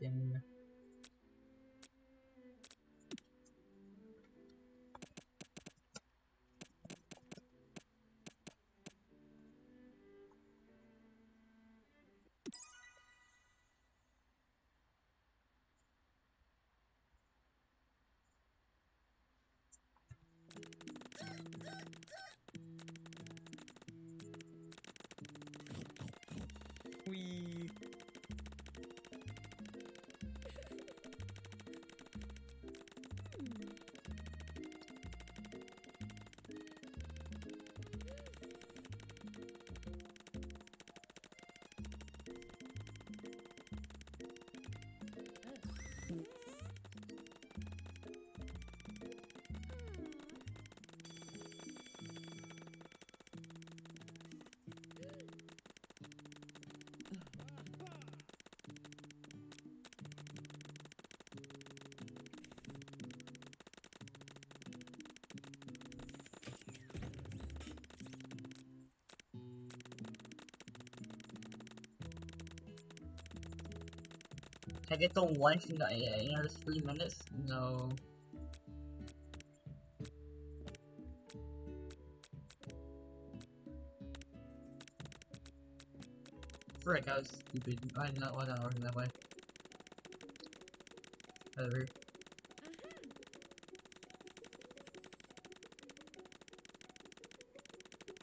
in We. I get the lunch in, the, in under three minutes? No. Frick, I was stupid. I did not want to working that way. Whatever. Mm-hmm.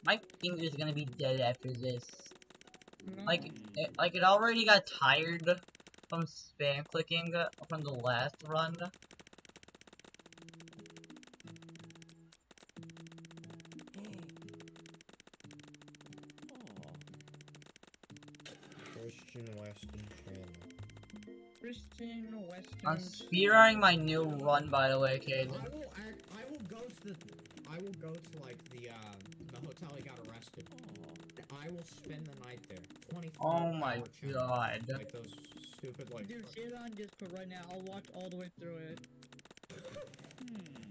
My finger's gonna be dead after this. Mm. Like, it, like it already got tired from spam clicking from the last run. Christian Weston Chandler. Christian Western. I'm speedrunning my new run, by the way, kid. I will act, I will go to the I will go to like the uh the hotel he got arrested. I will spend the night there. 24 Oh my god. Like those stupid like Dude, it on Discord right now. I'll watch all the way through it. Hmm.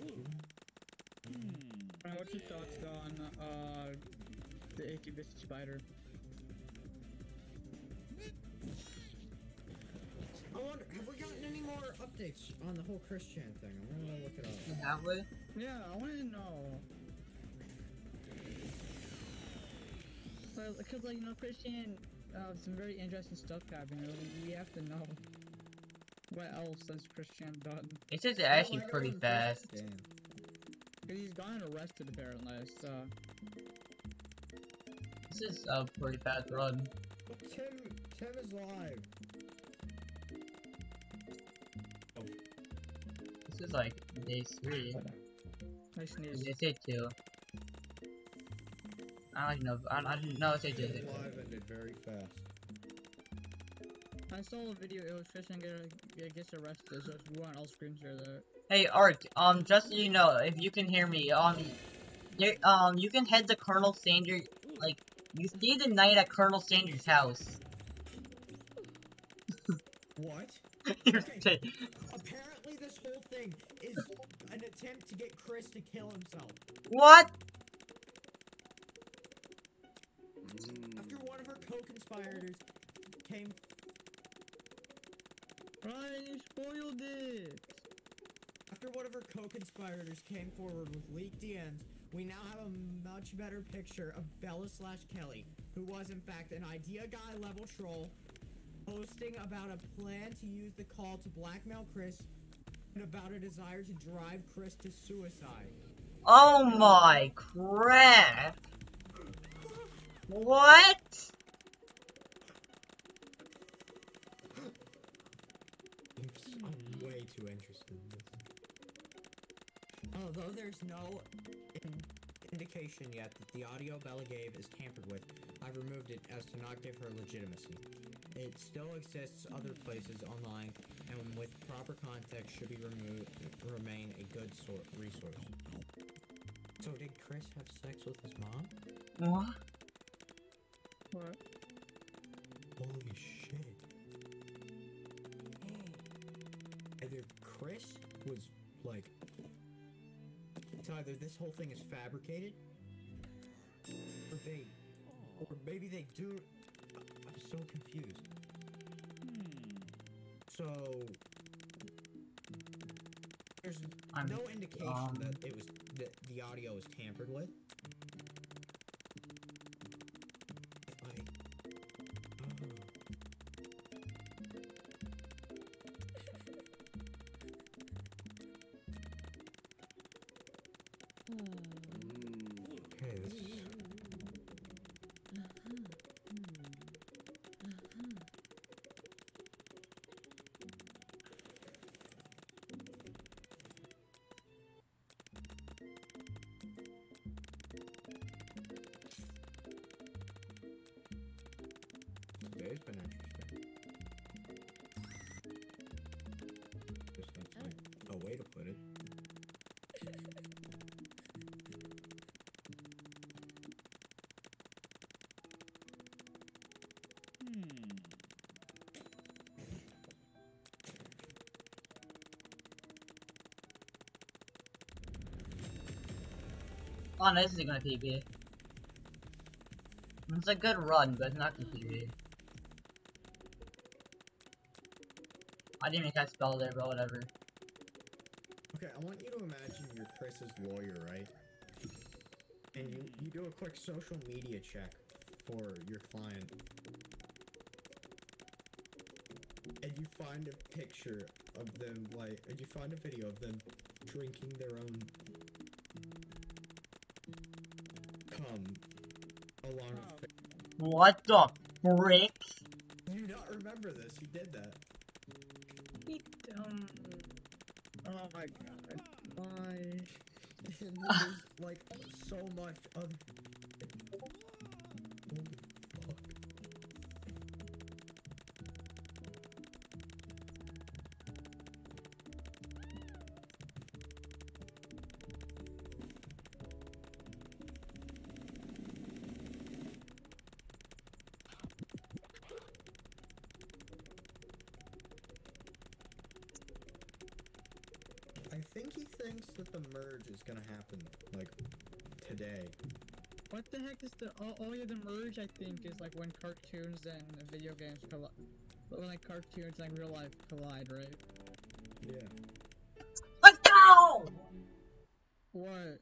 Alright, what's your thoughts on uh the icky bitch spider? I wonder have we gotten any more updates on the whole Christian thing? I'm gonna look it up. Have we? Yeah, I want to know. Because, like, you know, Christian, uh, some very interesting stuff happening. We have to know what else has Christian done. This is Oh, actually I got pretty fast. Damn. Because he's gotten arrested, apparently, so. This is a pretty fast run. Tim Tim is live. This is like day three. I sneezed. Day say two. I don't know. I, I didn't know it's day Tim two. is live ended very fast. I saw a video, it was Christian get, get, gets arrested, so if you want, I'll screen share that. Hey Art, um, just so you know, if you can hear me, um, you, um, you can head to Colonel Sanders, like, you stay the night at Colonel Sanders' house. What? You're Okay. Apparently this whole thing is an attempt to get Chris to kill himself. what? After one of her co-conspirators came Ryan, you spoiled it! after one of her co-conspirators came forward with leaked DMs, we now have a much better picture of Bella slash Kelly, who was in fact an idea guy level troll, posting about a plan to use the call to blackmail Chris and about a desire to drive Chris to suicide. Oh my crap. What? Although there's no in- indication yet that the audio Bella gave is tampered with, I I've removed it as to not give her legitimacy. It still exists other places online, and with proper context, should be removed remain a good sort resource. So did Chris have sex with his mom? What? What? Holy shit! Either Chris was like, it's either this whole thing is fabricated, or they, or maybe they do. I'm so confused. So there's I'm- no indication um, that it was that the audio was tampered with. Hmm. Hmm. Okay, this is Hmm. Oh, no, this isn't gonna PB. It's a good run, but it's not gonna PB. I didn't even catch spell there, but whatever. Okay, I want you to imagine you're Chris's lawyer, right? And you, you do a quick social media check for your client. And you find a picture of them, like, and you find a video of them drinking their own cum along with. What the frick? Do you not remember this? You did that. Um. Oh my god. Why? And there's like so much other. I think he thinks that the merge is gonna happen like today. What the heck is the oh, oh yeah the merge I think is like when cartoons and video games collide. When like cartoons and real life collide, right? Yeah. Let's go! What?